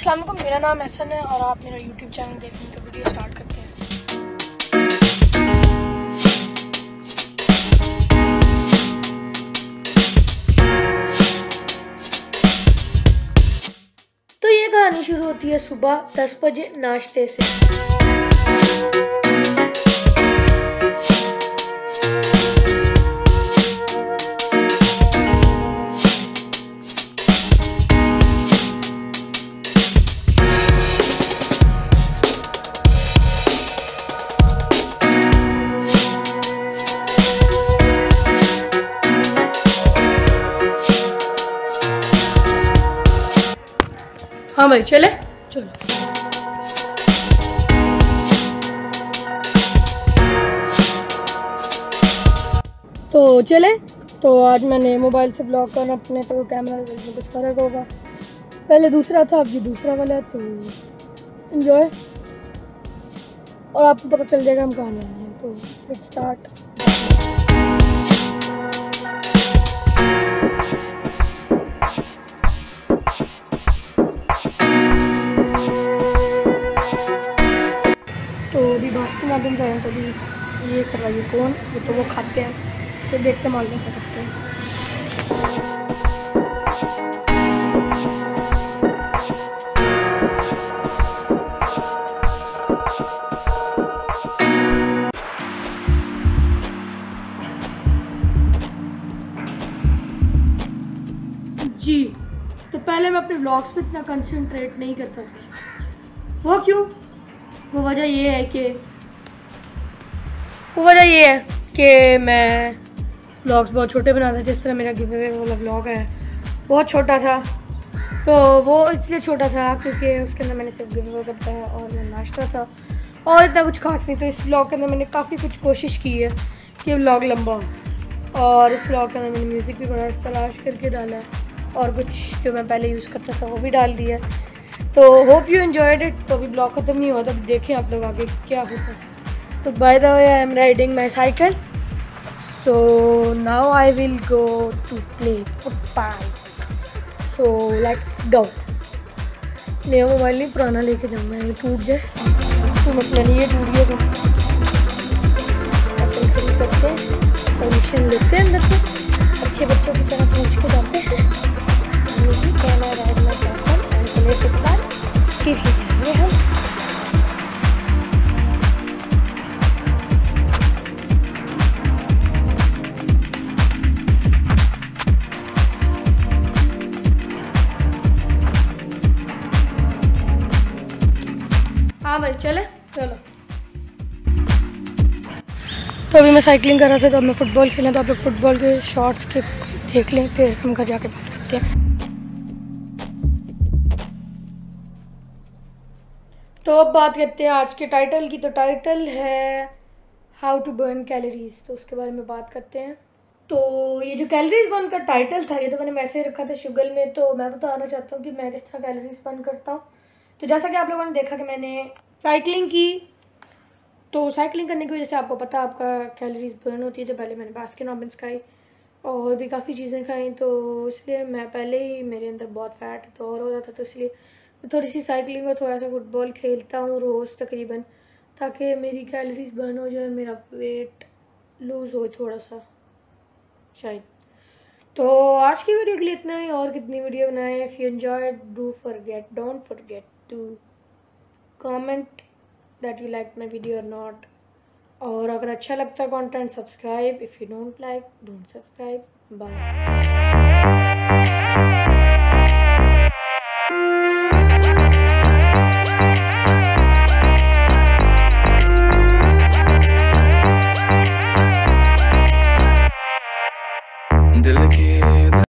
मेरा नाम एहसन है और आप मेरा यूट्यूब चैनल देख रहे हैं तो वीडियो स्टार्ट करते हैं। तो ये कहानी शुरू होती है सुबह दस बजे नाश्ते से। हाँ भाई चले। चलो। तो चले। तो आज मैंने मोबाइल से ब्लॉग करना अपने तो कैमरा में कुछ फ़र्क होगा। पहले दूसरा था अब ये दूसरा वाला है तो इन्जॉय और आपको पता चल जाएगा हम कहाँ हैं तो लेट्स स्टार्ट तो माध्यम से आए तो अभी ये करवाइए कौन? वो तो वो खाते हैं। फिर देखते मालूम क्या करते हैं। जी तो पहले मैं अपने ब्लॉग्स पे इतना कंसंट्रेट नहीं करता था वो क्यों? वो वजह ये है कि वो वजह ये है कि मैं ब्लॉग्स बहुत छोटे बनाता था जिस तरह मेरा गिव अवे वाला ब्लॉग है। बहुत छोटा था तो वो इसलिए छोटा था क्योंकि उसके अंदर मैंने सिर्फ़ गिव अवे का बताया और मैं नाश्ता था। और इतना कुछ खास नहीं तो इस ब्लॉग के अंदर मैंने काफ़ी कुछ कोशिश की है कि ब्लॉग लंबा हो। और इस ब्लॉग के अंदर मैंने म्यूज़िक भी बड़ा तलाश करके डाला है, और कुछ जो मैं पहले यूज़ करता था, वो भी डाल दिया तो होप यू एंजॉयड इट तो अभी ब्लॉग ख़त्म नहीं हुआ तो अभी देखें आप लोग आगे क्या होता है। तो by the way I am riding my cycle so now I will go to play football so let's go नया मोबाइल नहीं पुराना लेके जाऊँगा मैं टूट जाए। तो मसला नहीं ये टूट गया तो हाँ भाई चले। चलो। तो अभी मैं साइकिलिंग कर रहा था तो अब मैं फ़ुटबॉल खेलें तो आप लोग फुटबॉल के शॉर्ट्स के देख लें फिर हम घर जाके बात करते हैं। तो अब बात करते हैं आज के टाइटल की। तो टाइटल है हाउ टू बर्न कैलोरीज तो उसके बारे में बात करते हैं। तो ये जो कैलोरीज बर्न का टाइटल था ये तो मैंने वैसे ही रखा था शुगल में तो मैं बताना चाहता हूँ कि मैं किस तरह कैलोरीज बर्न करता हूँ। तो जैसा कि आप लोगों ने देखा कि मैंने साइकिलिंग की तो साइकिलिंग करने की वजह से आपको पता आपका कैलोरीज बर्न होती है तो पहले मैंने बास्किन रॉबिन्स खाई और भी काफ़ी चीज़ें खाई तो इसलिए मैं पहले ही मेरे अंदर बहुत फैट तो और हो जाता तो इसलिए थोड़ी सी साइकिलिंग और थोड़ा सा फुटबॉल खेलता हूँ रोज़ तकरीबन, ताकि मेरी कैलोरीज बर्न हो जाए मेरा वेट लूज़ हो थोड़ा सा शायद। तो आज की वीडियो के लिए इतना ही, और कितनी वीडियो बनाए if you enjoy do forget don't forget to comment that you liked my video or not. और अगर अच्छा लगता है content subscribe if you don't like don't subscribe bye